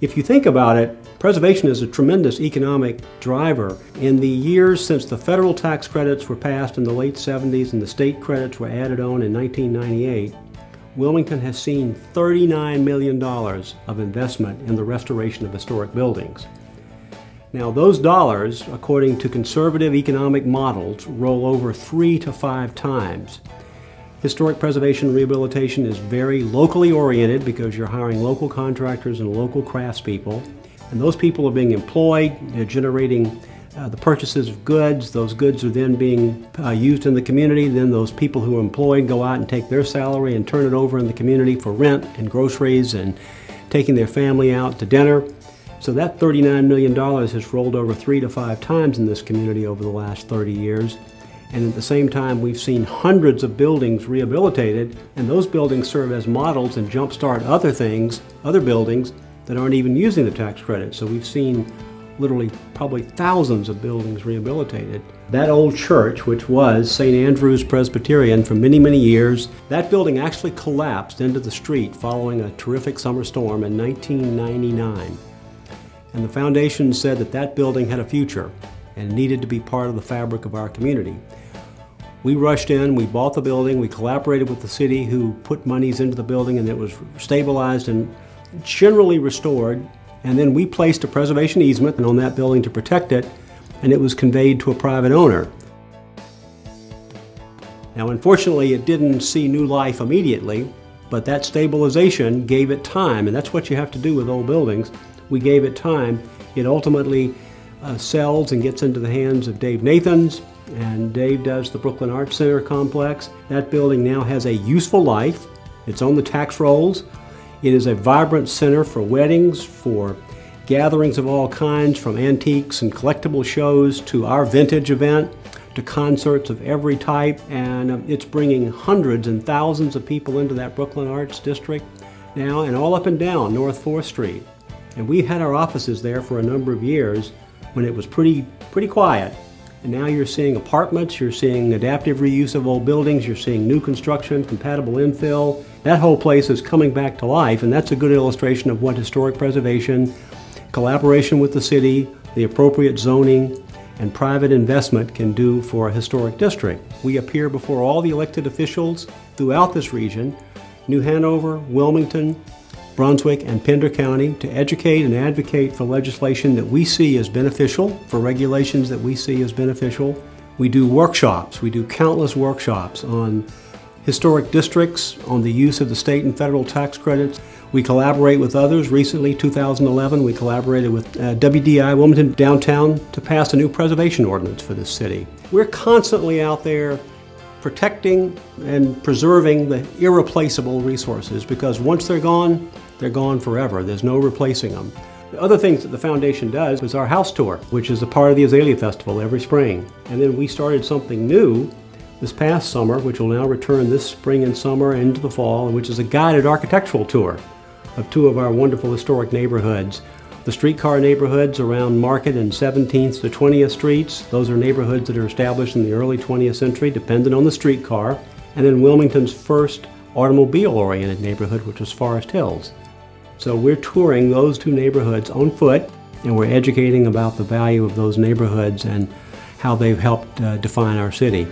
If you think about it, preservation is a tremendous economic driver. In the years since the federal tax credits were passed in the late 70s and the state credits were added on in 1998, Wilmington has seen $39 million of investment in the restoration of historic buildings. Now, those dollars, according to conservative economic models, roll over three to five times. Historic preservation and rehabilitation is very locally oriented because you're hiring local contractors and local craftspeople. And those people are being employed, they're generating uh, the purchases of goods. Those goods are then being uh, used in the community. Then those people who are employed go out and take their salary and turn it over in the community for rent and groceries and taking their family out to dinner. So that $39 million has rolled over three to five times in this community over the last 30 years. And at the same time, we've seen hundreds of buildings rehabilitated, and those buildings serve as models and jumpstart other things, other buildings that aren't even using the tax credit. So we've seen literally probably thousands of buildings rehabilitated. That old church, which was St. Andrew's Presbyterian for many, many years, that building actually collapsed into the street following a terrific summer storm in 1999. And the foundation said that that building had a future and needed to be part of the fabric of our community. We rushed in, we bought the building, we collaborated with the city who put monies into the building and it was stabilized and generally restored. And then we placed a preservation easement on that building to protect it and it was conveyed to a private owner. Now unfortunately it didn't see new life immediately, but that stabilization gave it time and that's what you have to do with old buildings. We gave it time. It ultimately uh, sells and gets into the hands of Dave Nathans, and Dave does the Brooklyn Arts Center complex. That building now has a useful life. It's on the tax rolls. It is a vibrant center for weddings, for gatherings of all kinds, from antiques and collectible shows to our vintage event to concerts of every type. And um, it's bringing hundreds and thousands of people into that Brooklyn Arts District now and all up and down North 4th Street. And we had our offices there for a number of years when it was pretty, pretty quiet. And now you're seeing apartments, you're seeing adaptive reuse of old buildings, you're seeing new construction, compatible infill. That whole place is coming back to life, and that's a good illustration of what historic preservation, collaboration with the city, the appropriate zoning, and private investment can do for a historic district. We appear before all the elected officials throughout this region, New Hanover, Wilmington, Brunswick, and Pender County to educate and advocate for legislation that we see as beneficial, for regulations that we see as beneficial. We do workshops, we do countless workshops on historic districts, on the use of the state and federal tax credits. We collaborate with others. Recently, 2011, we collaborated with uh, WDI Wilmington Downtown to pass a new preservation ordinance for this city. We're constantly out there protecting and preserving the irreplaceable resources because once they're gone, they're gone forever. There's no replacing them. The other things that the foundation does is our house tour, which is a part of the Azalea Festival every spring. And then we started something new this past summer, which will now return this spring and summer into the fall, which is a guided architectural tour of two of our wonderful historic neighborhoods. The streetcar neighborhoods around Market and 17th to 20th Streets, those are neighborhoods that are established in the early 20th century, dependent on the streetcar. And then Wilmington's first automobile-oriented neighborhood, which was Forest Hills. So we're touring those two neighborhoods on foot and we're educating about the value of those neighborhoods and how they've helped uh, define our city.